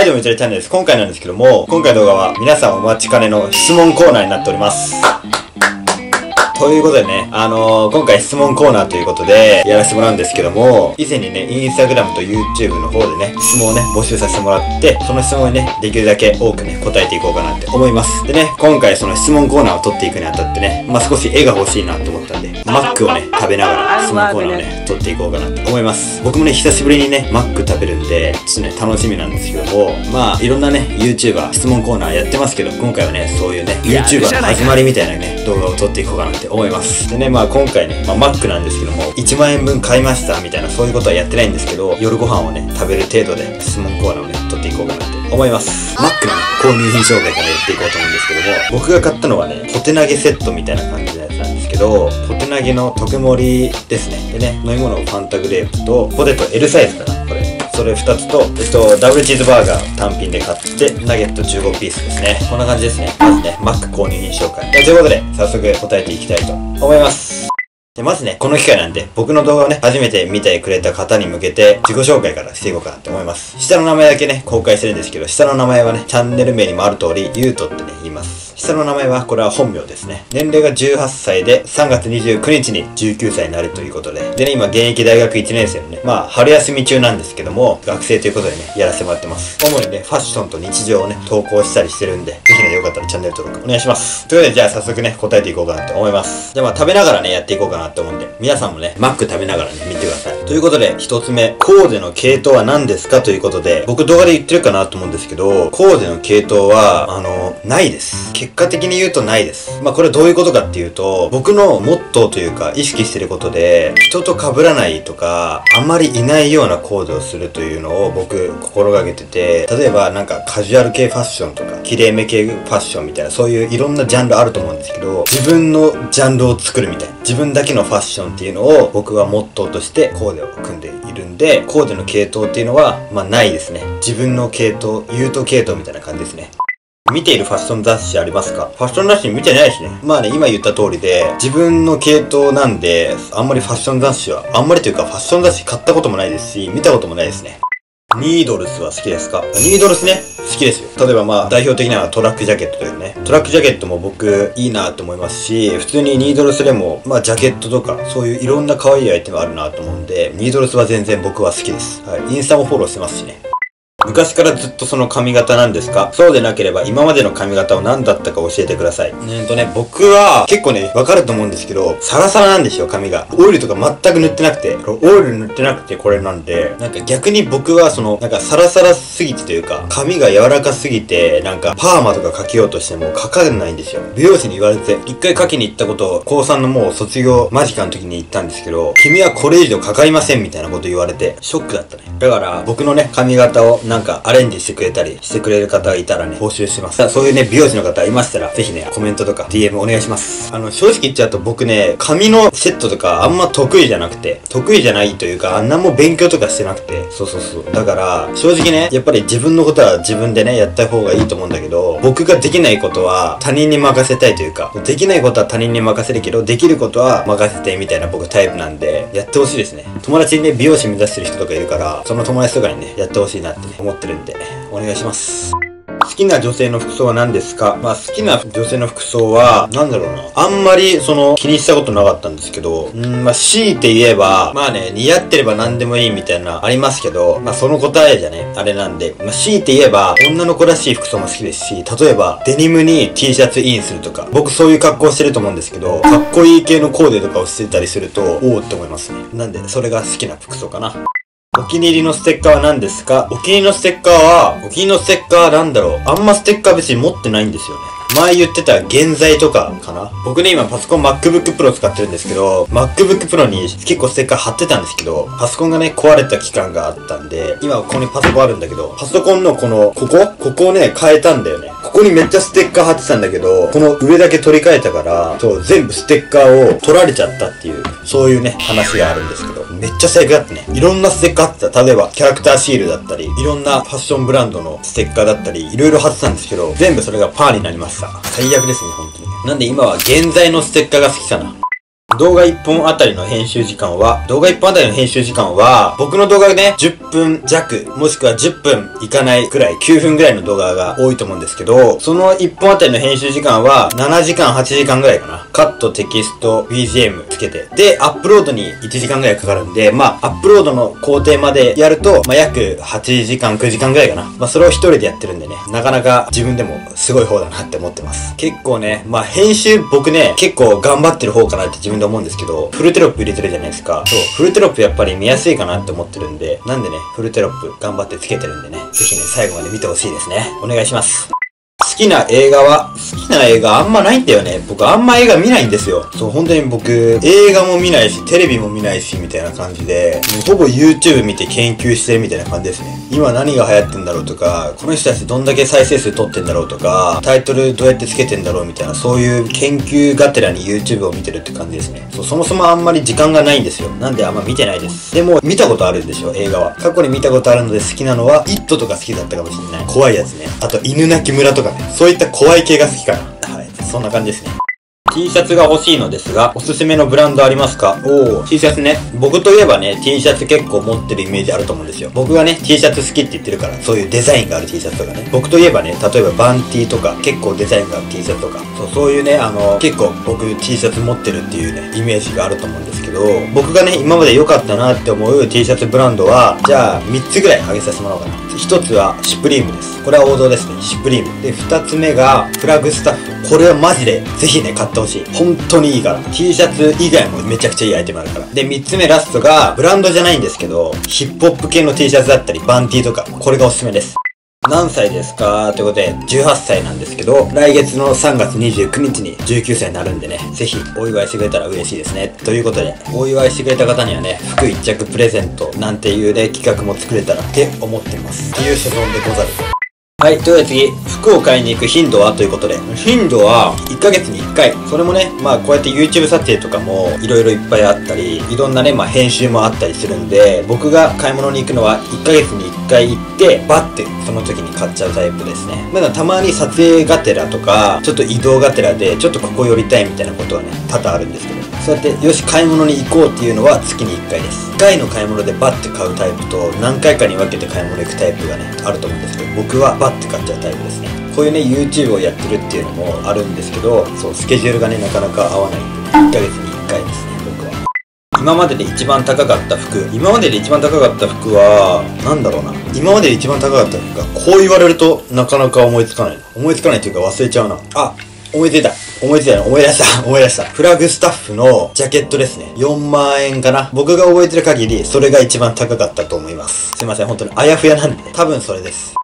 はい、どうも、ゆとりチャンネルです。今回なんですけども、今回の動画は皆さんお待ちかねの質問コーナーになっております。ということでね、あのー、今回質問コーナーということで、やらせてもらうんですけども、以前にね、インスタグラムと YouTube の方でね、質問をね、募集させてもらって、その質問にね、できるだけ多くね、答えていこうかなって思います。でね、今回その質問コーナーを取っていくにあたってね、まあ、少し絵が欲しいなと思ったんで、マックをね、食べながら質問コーナーをね、取っていこうかなって思います。僕もね、久しぶりにね、マック食べるんで、ちょっとね、楽しみなんですけども、まあ、いろんなね、YouTuber、質問コーナーやってますけど、今回はね、そういうね、YouTuber の始まりみたいなね、動画を撮っていこうかなって思います。でね、まあ今回ね、まあ、マックなんですけども、1万円分買いましたみたいなそういうことはやってないんですけど、夜ご飯をね、食べる程度で質問コーナーをね、取っていこうかなって思います。マックのね、購入品紹介からやっていこうと思うんですけども、僕が買ったのはね、ポテ投げセットみたいな感じのやつなんですけど、ポテ投げの特盛りですね。でね、飲み物ファンタグレープと、ポテト L サイズかな、これ。それ2つと、えっと、ダブルチーズバーガー単品で買って、ナゲット15ピースですね。こんな感じですね。まずね、マック購入品紹介。ということで、早速答えていきたいと思います。で、まずね、この機会なんで、僕の動画をね、初めて見てくれた方に向けて、自己紹介からしていこうかなって思います。下の名前だけね、公開してるんですけど、下の名前はね、チャンネル名にもある通り、ゆうとってね、言います。下の名前は、これは本名ですね。年齢が18歳で、3月29日に19歳になるということで。でね、今、現役大学1年生のね、まあ、春休み中なんですけども、学生ということでね、やらせてもらってます。主にね、ファッションと日常をね、投稿したりしてるんで、ぜひね、よかったらチャンネル登録お願いします。ということで、じゃあ早速ね、答えていこうかなと思います。じゃあまあ、食べながらね、やっていこうかなって思うんで、皆さんもね、マック食べながらね、見てください。ということで、一つ目、コーデの系統は何ですか？ということで、僕動画で言ってるかなと思うんですけど、コーデの系統は、あの、ないです。結果的に言うとないです。まあこれどういうことかっていうと、僕のモットーというか意識してることで、人と被らないとか、あんまりいないようなコーデをするというのを僕心がけてて、例えばなんかカジュアル系ファッションとか、綺麗め系ファッションみたいな、そういういろんなジャンルあると思うんですけど、自分のジャンルを作るみたいな。自分だけのファッションっていうのを僕はモットーとしてコーデ組んでいるんで、コーデの系統っていうのは、まあないですね。自分の系統、優等系統みたいな感じですね。見ているファッション雑誌ありますか？ファッション雑誌見てないしね。まあね、今言った通りで、自分の系統なんで、あんまりファッション雑誌は、あんまりというかファッション雑誌買ったこともないですし、見たこともないですね。ニードルスは好きですか？ニードルスね、好きですよ。例えばまあ、代表的なのはトラックジャケットというね。トラックジャケットも僕、いいなと思いますし、普通にニードルスでも、まあ、ジャケットとか、そういういろんな可愛いアイテムあるなと思うんで、ニードルスは全然僕は好きです。はい。インスタもフォローしてますしね。昔からずっとその髪型なんですか？そうでなければ今までの髪型は何だったか教えてください。えっとね、僕は結構ね、わかると思うんですけど、サラサラなんですよ、髪が。オイルとか全く塗ってなくて、オイル塗ってなくてこれなんで、なんか逆に僕はその、なんかサラサラすぎてというか、髪が柔らかすぎて、なんかパーマとかかけようとしてもかかんないんですよ。美容師に言われて、一回かけに行ったことを、高3のもう卒業間近の時に言ったんですけど、君はこれ以上かかりませんみたいなこと言われて、ショックだったね。だから僕のね、髪型をなんかアレンジしてくれたりしてくれる方がいたらね、募集します。そういうね、美容師の方いましたら、ぜひね、コメントとか DM お願いします。あの、正直言っちゃうと僕ね、髪のセットとかあんま得意じゃなくて、得意じゃないというか、あんなも勉強とかしてなくて、そうそうそう。だから、正直ね、やっぱり自分のことは自分でね、やった方がいいと思うんだけど、僕ができないことは他人に任せたいというか、できないことは他人に任せるけど、できることは任せてみたいな僕タイプなんで、やってほしいですね。友達にね、美容師目指してる人とかいるから、その友達とかにね、やってほしいなって、ね、思ってるんで、お願いします。好きな女性の服装は何ですか？まあ好きな女性の服装は、なんだろうな。あんまりその気にしたことなかったんですけど、うん、まあ強いて言えば、まあね、似合ってれば何でもいいみたいなありますけど、まあその答えじゃね、あれなんで、まあ強いて言えば、女の子らしい服装も好きですし、例えばデニムに T シャツインするとか、僕そういう格好してると思うんですけど、かっこいい系のコーデとかをしてたりすると、おおって思いますね。なんで、それが好きな服装かな。お気に入りのステッカーは何ですか？お気に入りのステッカーは、お気に入りのステッカーは何だろう？あんまステッカー別に持ってないんですよね。前言ってた現在とかかな？僕ね今パソコン MacBook Pro 使ってるんですけど MacBook Pro に結構ステッカー貼ってたんですけどパソコンがね壊れた期間があったんで今ここにパソコンあるんだけどパソコンのこのここ？ここをね変えたんだよね。ここにめっちゃステッカー貼ってたんだけどこの上だけ取り替えたからそう全部ステッカーを取られちゃったっていうそういうね話があるんですけど。めっちゃ最悪だってね。いろんなステッカーあってた。例えばキャラクターシールだったりいろんなファッションブランドのステッカーだったりいろいろ貼ってたんですけど全部それがパーになりました。最悪ですね本当に。なんで今は現在のステッカーが好きかな。動画1本あたりの編集時間は、動画1本あたりの編集時間は、僕の動画がね、10分弱、もしくは10分いかないくらい、9分ぐらいの動画が多いと思うんですけど、その1本あたりの編集時間は、7時間、8時間ぐらいかな。カット、テキスト、BGM つけて。で、アップロードに1時間ぐらいかかるんで、まあ、アップロードの工程までやると、まあ、約8時間、9時間ぐらいかな。まあ、それを一人でやってるんでね、なかなか自分でもすごい方だなって思ってます。結構ね、まあ、編集僕ね、結構頑張ってる方かなって自分で思うんですけど、フルテロップ入れてるじゃないですか。そう、フルテロップやっぱり見やすいかなって思ってるんで、なんでね、フルテロップ頑張ってつけてるんでね、ぜひね、最後まで見てほしいですね。お願いします。好きな映画は、好きな映画あんまないんだよね。僕あんま映画見ないんですよ。そう、本当に僕、映画も見ないし、テレビも見ないし、みたいな感じで、もうほぼ YouTube 見て研究してるみたいな感じですね。今何が流行ってんだろうとか、この人たちどんだけ再生数取ってんだろうとか、タイトルどうやってつけてんだろうみたいな、そういう研究がてらに YouTube を見てるって感じですね。そう、そもそもあんまり時間がないんですよ。なんであんま見てないです。でも、見たことあるんですよ、映画は。過去に見たことあるので好きなのは、イットとか好きだったかもしれない。怖いやつね。あと、犬鳴村とかね。そういった怖い系が好きかな。はい。そんな感じですね。T シャツが欲しいのですが、おすすめのブランドありますか？おー、T シャツね。僕といえばね、T シャツ結構持ってるイメージあると思うんですよ。僕がね、T シャツ好きって言ってるから、そういうデザインがある T シャツとかね。僕といえばね、例えばバン T とか、結構デザインがある T シャツとか、そう、そういうね、あの、結構僕 T シャツ持ってるっていうね、イメージがあると思うんですけど、僕がね、今まで良かったなって思う T シャツブランドは、じゃあ、3つぐらい挙げさせてもらおうかな。1つは、シュプリームです。これは王道ですね。シュプリーム。で、2つ目が、フラグスタッフ。これはマジで、ぜひね、買ってほしい。本当にいいから。T シャツ以外もめちゃくちゃいいアイテムあるから。で、3つ目ラストが、ブランドじゃないんですけど、ヒップホップ系の T シャツだったり、バン T とか、これがおすすめです。何歳ですか？ということで、18歳なんですけど、来月の3月29日に19歳になるんでね、ぜひお祝いしてくれたら嬉しいですね。ということで、お祝いしてくれた方にはね、服1着プレゼントなんていうね、企画も作れたらって思ってます。っていう所存でござる。はい、というわけで次、服を買いに行く頻度はということで、頻度は1ヶ月に1回。それもね、まあこうやって YouTube 撮影とかも色々いっぱいあったり、いろんなね、まあ編集もあったりするんで、僕が買い物に行くのは1ヶ月に1回行って、バッてその時に買っちゃうタイプですね。まだたまに撮影がてらとか、ちょっと移動がてらで、ちょっとここ寄りたいみたいなことはね、多々あるんですけど、そうやって、よし、買い物に行こうっていうのは月に1回です。1回の買い物でバッて買うタイプと、何回かに分けて買い物行くタイプがね、あると思うんですけど、僕はバッて買っちゃうタイプですね。こういうね、YouTube をやってるっていうのもあるんですけど、そう、スケジュールがね、なかなか合わないんで、1ヶ月に1回ですね、僕は。今までで一番高かった服。今までで一番高かった服は、なんだろうな。今までで一番高かった服が、こう言われるとなかなか思いつかない。思いつかないっていうか忘れちゃうな。あ、思いついた。思いつい？た思い出した。思い出した。フラグスタッフのジャケットですね。4万円かな。僕が覚えてる限り、それが一番高かったと思います。すいません、本当にあやふやなんで。多分それです。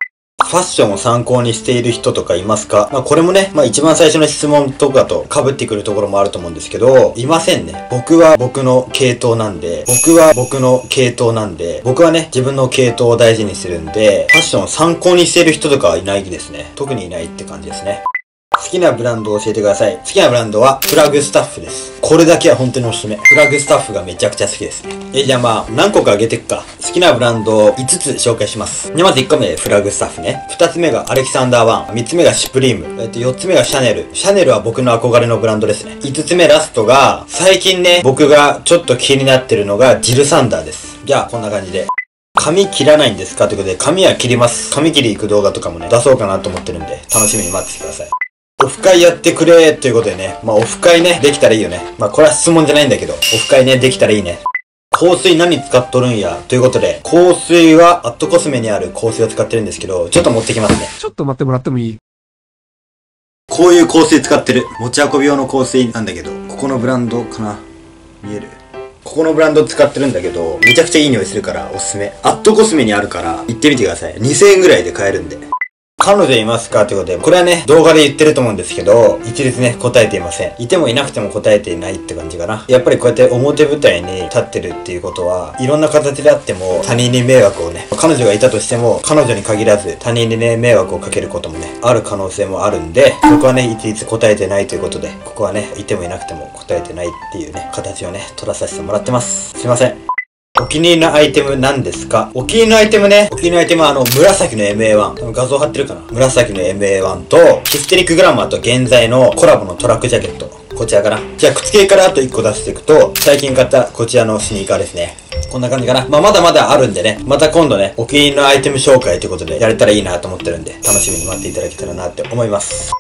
ファッションを参考にしている人とかいますか？まあこれもね、まあ一番最初の質問とかと被ってくるところもあると思うんですけど、いませんね。僕は僕の系統なんで、僕は僕の系統なんで、僕はね、自分の系統を大事にするんで、ファッションを参考にしている人とかはいないですね。特にいないって感じですね。好きなブランドを教えてください。好きなブランドは、フラグスタッフです。これだけは本当におすすめ。フラグスタッフがめちゃくちゃ好きですね。え、じゃあまあ、何個かあげていくか。好きなブランドを5つ紹介します。で、まず1個目、フラグスタッフね。2つ目がアレキサンダーワン。3つ目がシプリーム。えっと、4つ目がシャネル。シャネルは僕の憧れのブランドですね。5つ目ラストが、最近ね、僕がちょっと気になってるのが、ジルサンダーです。じゃあ、こんな感じで。髪切らないんですか？ということで、髪は切ります。髪切り行く動画とかもね、出そうかなと思ってるんで、楽しみに待っててください。オフ会やってくれということでね。まあオフ会ね、できたらいいよね。まあこれは質問じゃないんだけど、オフ会ね、できたらいいね。香水何使っとるんやということで、香水はアットコスメにある香水を使ってるんですけど、ちょっと持ってきますね。ちょっと待ってもらってもいい？こういう香水使ってる。持ち運び用の香水なんだけど、ここのブランドかな？見える？ここのブランド使ってるんだけど、めちゃくちゃいい匂いするからおすすめ。アットコスメにあるから、行ってみてください。2000円ぐらいで買えるんで。彼女いますか？ということで、これはね、動画で言ってると思うんですけど、一律ね、答えていません。いてもいなくても答えていないって感じかな。やっぱりこうやって表舞台に立ってるっていうことは、いろんな形であっても他人に迷惑をね、彼女がいたとしても、彼女に限らず他人にね、迷惑をかけることもね、ある可能性もあるんで、そこはね、一律答えてないということで、ここはね、いてもいなくても答えてないっていうね、形をね、取らさせてもらってます。すいません。お気に入りのアイテム何ですか？お気に入りのアイテムね。お気に入りのアイテムはあの、紫の MA1。画像貼ってるかな？紫の MA1 と、ヒステリックグラマーと現在のコラボのトラックジャケット。こちらかな？じゃあ、靴系からあと1個出していくと、最近買ったこちらのスニーカーですね。こんな感じかな？まあ、まだまだあるんでね。また今度ね、お気に入りのアイテム紹介ということでやれたらいいなと思ってるんで、楽しみに待っていただけたらなって思います。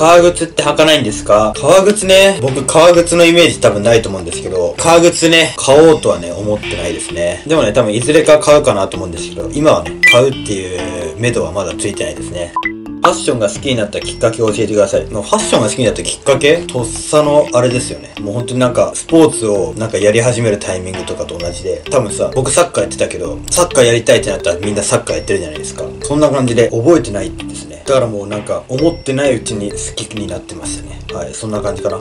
革靴って履かないんですか？革靴ね、僕革靴のイメージ多分ないと思うんですけど、革靴ね、買おうとはね、思ってないですね。でもね、多分いずれか買うかなと思うんですけど、今はね、買うっていう目処はまだついてないですね。ファッションが好きになったきっかけを教えてください。もうファッションが好きになったきっかけ？とっさのあれですよね。もう本当になんか、スポーツをなんかやり始めるタイミングとかと同じで、多分さ、僕サッカーやってたけど、サッカーやりたいってなったらみんなサッカーやってるじゃないですか。そんな感じで覚えてないですね。だからもうなんか、思ってないうちに好きになってましたね。はい、そんな感じかな。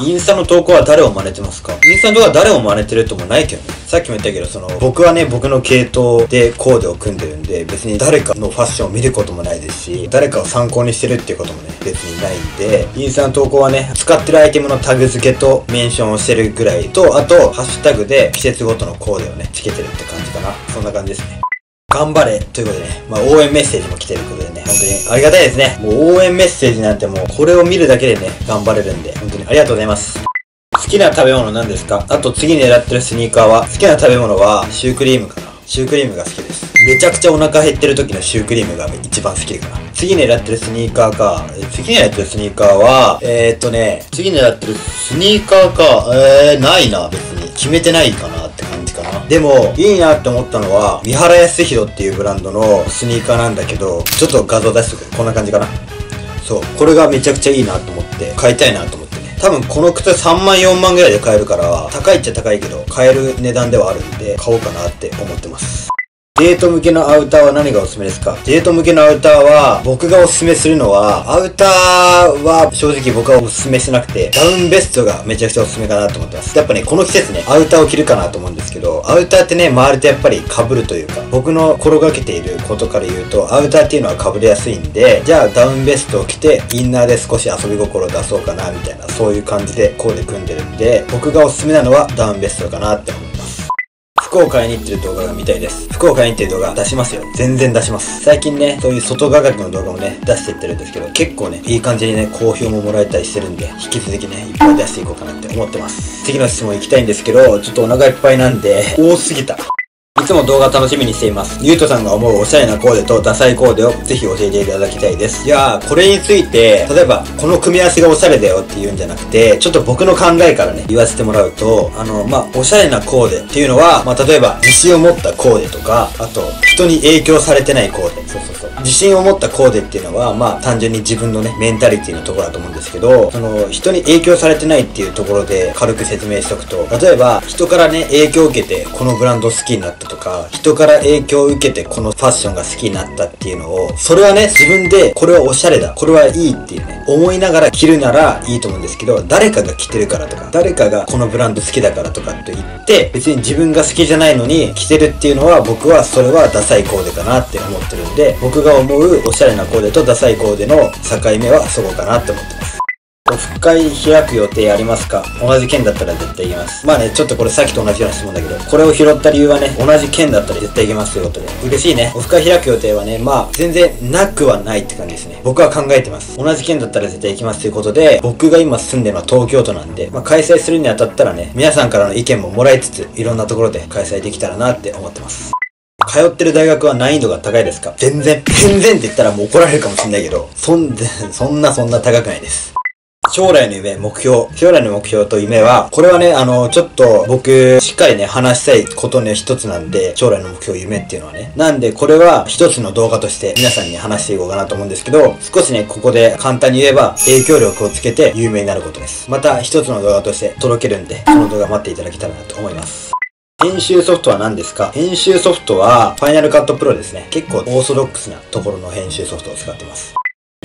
インスタの投稿は誰を真似てますか？インスタの動画は誰を真似てるともないけどね。さっきも言ったけど、その、僕はね、僕の系統でコーデを組んでるんで、別に誰かのファッションを見ることもないですし、誰かを参考にしてるっていうこともね、別にないんで、インスタの投稿はね、使ってるアイテムのタグ付けとメンションをしてるぐらいと、あと、ハッシュタグで季節ごとのコーデをね、つけてるって感じかな。そんな感じですね。頑張れということでね、まあ応援メッセージも来てることでね、本当にありがたいですね。もう応援メッセージなんてもうこれを見るだけでね、頑張れるんで、本当にありがとうございます。好きな食べ物何ですか？あと次狙ってるスニーカーは、好きな食べ物はシュークリームかな？シュークリームが好きです。めちゃくちゃお腹減ってる時のシュークリームが一番好きかな。次狙ってるスニーカーか。次狙ってるスニーカーは、えー、っとね、次狙ってるスニーカーか。えー、ないな、別に。決めてないかなな。でも、いいなって思ったのは、三原康弘っていうブランドのスニーカーなんだけど、ちょっと画像出しとく。こんな感じかな。そう。これがめちゃくちゃいいなと思って、買いたいなと思ってね。多分この靴3万4万ぐらいで買えるから、高いっちゃ高いけど、買える値段ではあるんで、買おうかなって思ってます。デート向けのアウターは何がおすすめですか？デート向けのアウターは、僕がおすすめするのは、アウターは正直僕はおすすめしなくて、ダウンベストがめちゃくちゃおすすめかなと思ってます。やっぱね、この季節ね、アウターを着るかなと思うんですけど、アウターってね、周りとやっぱり被るというか、僕の心がけていることから言うと、アウターっていうのは被りやすいんで、じゃあダウンベストを着て、インナーで少し遊び心を出そうかな、みたいな、そういう感じでコーデ組んでるんで、僕がおすすめなのはダウンベストかなって思います。福岡に行ってる動画が見たいです。福岡へに行ってる動画出しますよ。全然出します。最近ね、そういう外画角の動画もね、出していってるんですけど、結構ね、いい感じにね、好評ももらえたりしてるんで、引き続きね、いっぱい出していこうかなって思ってます。次の質問行きたいんですけど、ちょっとお腹いっぱいなんで、多すぎた。いつも動画楽しみにしています。ゆうとさんが思うおしゃれなコーデとダサいコーデをぜひ教えていただきたいです。いやー、これについて、例えば、この組み合わせがおしゃれだよって言うんじゃなくて、ちょっと僕の考えからね、言わせてもらうと、あの、まあ、おしゃれなコーデっていうのは、まあ、例えば、自信を持ったコーデとか、あと、人に影響されてないコーデ。そうそうそう。自信を持ったコーデっていうのは、まあ、単純に自分のね、メンタリティのところだと思うんですけど、その、人に影響されてないっていうところで軽く説明しとくと、例えば、人からね、影響を受けて、このブランド好きになったとか、人から影響を受けてこのファッションが好きになったっていうのを、それはね、自分で、これはおしゃれだ、これはいいっていうね、思いながら着るならいいと思うんですけど、誰かが着てるからとか、誰かがこのブランド好きだからとかって言って、別に自分が好きじゃないのに着てるっていうのは、僕はそれはダサいコーデかなって思ってるんで、僕が思うおしゃれなコーデとダサいコーデの境目はそこかなって思ってます。オフ会開く予定ありますか？同じ県だったら絶対行きます。まあね、ちょっとこれさっきと同じような質問だけど、これを拾った理由はね、同じ県だったら絶対行きますということで。嬉しいね。オフ会開く予定はね、まあ、全然なくはないって感じですね。僕は考えてます。同じ県だったら絶対行きますということで、僕が今住んでるのは東京都なんで、まあ開催するにあたったらね、皆さんからの意見ももらいつつ、いろんなところで開催できたらなって思ってます。通ってる大学は難易度が高いですか？全然。全然って言ったらもう怒られるかもしんないけど、そんで、そんなそんな高くないです。将来の夢、目標。将来の目標と夢は、これはね、あの、ちょっと僕、しっかりね、話したいことの一つなんで、将来の目標、夢っていうのはね。なんで、これは一つの動画として皆さんに話していこうかなと思うんですけど、少しね、ここで簡単に言えば、影響力をつけて有名になることです。また、一つの動画として届けるんで、その動画待っていただけたらなと思います。編集ソフトは何ですか？編集ソフトは、ファイナルカットプロですね。結構オーソドックスなところの編集ソフトを使ってます。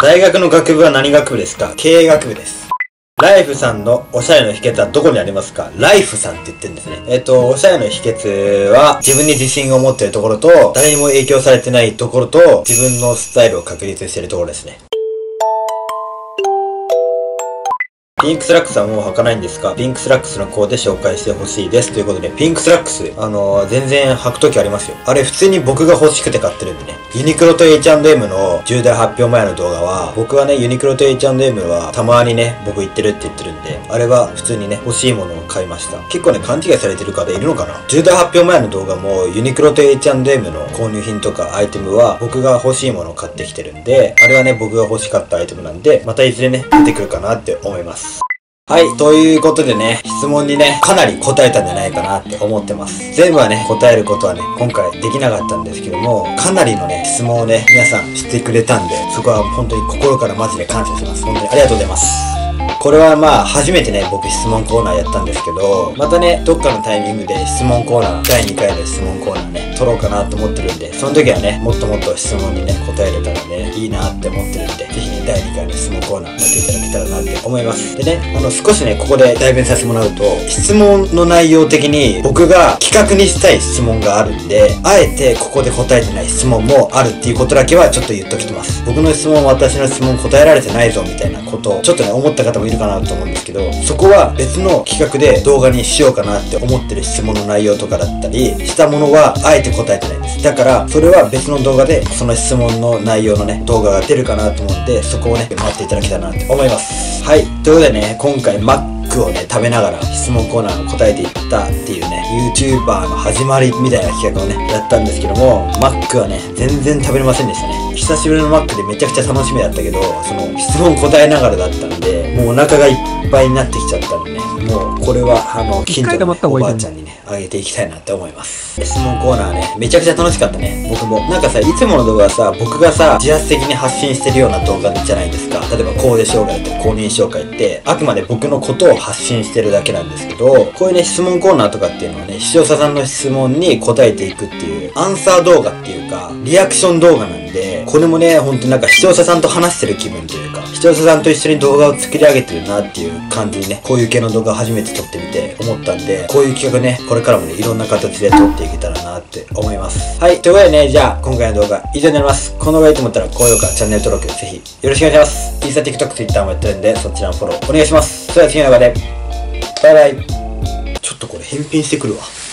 大学の学部は何学部ですか？経営学部です。ライフさんのおしゃれの秘訣はどこにありますか？ライフさんって言ってるんですね。えっ、と、おしゃれの秘訣は自分に自信を持ってるところと、誰にも影響されてないところと、自分のスタイルを確立してるところですね。ピンクスラックスはもう履かないんですか？ピンクスラックスのコーデ紹介してほしいです。ということで、ピンクスラックス、あのー、全然履くときありますよ。あれ普通に僕が欲しくて買ってるんでね。ユニクロと H&M の重大発表前の動画は、僕はね、ユニクロと H&M はたまにね、僕行ってるって言ってるんで、あれは普通にね、欲しいものを買いました。結構ね、勘違いされてる方いるのかな？重大発表前の動画も、ユニクロと H&M の購入品とかアイテムは、僕が欲しいものを買ってきてるんで、あれはね、僕が欲しかったアイテムなんで、またいずれね、出てくるかなって思います。はい。ということでね、質問にね、かなり答えたんじゃないかなって思ってます。全部はね、答えることはね、今回できなかったんですけども、かなりのね、質問をね、皆さんしてくれたんで、そこは本当に心からマジで感謝します。本当にありがとうございます。これはまあ初めてね、僕質問コーナーやったんですけど、またね、どっかのタイミングで質問コーナー、第2回の質問コーナーね、撮ろうかなと思ってるんで、その時はね、もっともっと質問にね、答えれたらね、いいなって思ってるんで、ぜひね、第2回の質問コーナーやっていただけたらなって思います。でね、あの、少しね、ここで代弁させてもらうと、質問の内容的に僕が企画にしたい質問があるんで、あえてここで答えてない質問もあるっていうことだけはちょっと言っときてます。僕の質問、私の質問答えられてないぞみたいなことを、ちょっとね、思った方もいるかなと思うんですけど、そこは別の企画で動画にしようかなって思ってる質問の内容とかだったり、したものはあえて答えてないです。だから、それは別の動画で、その質問の内容のね、動画が出るかなと思って、そこをね、待っていただけたいなって思います。はい。ということでね、今回ックをね、食べながら質問コーナーを答えていったっていうね、YouTuber の始まりみたいな企画をね、やったんですけども、マックはね、全然食べれませんでしたね。久しぶりのマックでめちゃくちゃ楽しみだったけど、その質問答えながらだったんで、もうお腹がいっぱいになってきちゃったんでね、もうこれは、あの、近所の、ね、おばあちゃんにね、あげていきたいなって思います。質問コーナーね、めちゃくちゃ楽しかったね、僕も。なんかさ、いつもの動画はさ、僕がさ、自発的に発信してるような動画じゃないですか。例えばコーデ障害とか公認紹介って、あくまで僕のことを発信してるだけなんですけど、こういうね、質問コーナーとかっていうのはね、視聴者さんの質問に答えていくっていう、アンサー動画っていうか、リアクション動画なんで、これもね、ほんとなんか視聴者さんと話してる気分というか、視聴者さんと一緒に動画を作り上げてるなっていう感じにね、こういう系の動画を初めて撮ってみて思ったんで、こういう企画ね、これからもね、いろんな形で撮っていけたらなって思います。はい、ということでね、じゃあ、今回の動画以上になります。この動画いいと思ったら高評価、チャンネル登録、ぜひよろしくお願いします。インスタ、TikTok、Twitter もやってるんで、そちらのフォローお願いします。それでは次の動画で、バイバイ。ちょっとこれ返品してくるわ。